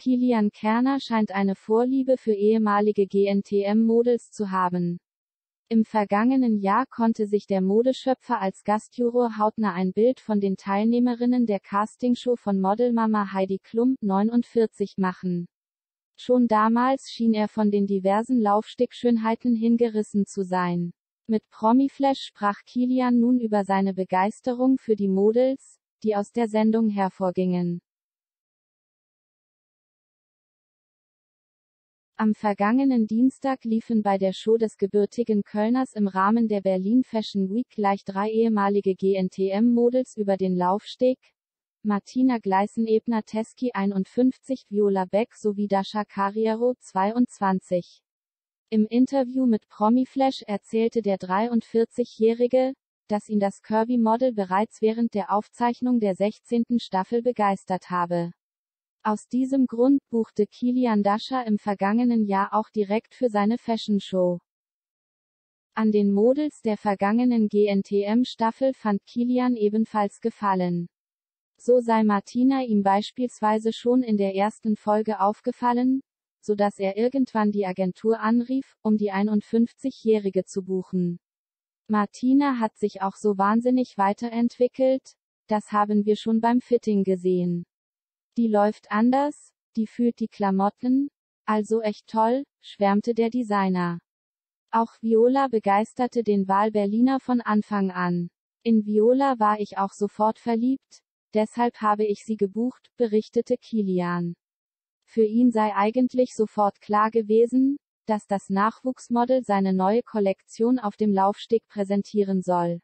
Kilian Kerner scheint eine Vorliebe für ehemalige GNTM-Models zu haben. Im vergangenen Jahr konnte sich der Modeschöpfer als Gastjuror hautnah ein Bild von den Teilnehmerinnen der Castingshow von Modelmama Heidi Klum, 49, machen. Schon damals schien er von den diversen Laufstickschönheiten hingerissen zu sein. Mit Promiflash sprach Kilian nun über seine Begeisterung für die Models, die aus der Sendung hervorgingen. Am vergangenen Dienstag liefen bei der Show des gebürtigen Kölners im Rahmen der Berlin Fashion Week gleich drei ehemalige GNTM-Models über den Laufsteg. Martina Gleißen-Ebner-Teski 51, Viola Beck sowie Dasha Carriero 22. Im Interview mit Promiflash erzählte der 43-Jährige, dass ihn das Kirby-Model bereits während der Aufzeichnung der 16. Staffel begeistert habe. Aus diesem Grund buchte Kilian Dasha im vergangenen Jahr auch direkt für seine Fashion Show. An den Models der vergangenen GNTM-Staffel fand Kilian ebenfalls Gefallen. So sei Martina ihm beispielsweise schon in der ersten Folge aufgefallen, so dass er irgendwann die Agentur anrief, um die 51-Jährige zu buchen. Martina hat sich auch so wahnsinnig weiterentwickelt, das haben wir schon beim Fitting gesehen. Die läuft anders, die fühlt die Klamotten, also echt toll, schwärmte der Designer. Auch Viola begeisterte den Wahl-Berliner von Anfang an. In Viola war ich auch sofort verliebt, deshalb habe ich sie gebucht, berichtete Kilian. Für ihn sei eigentlich sofort klar gewesen, dass das Nachwuchsmodel seine neue Kollektion auf dem Laufsteg präsentieren soll.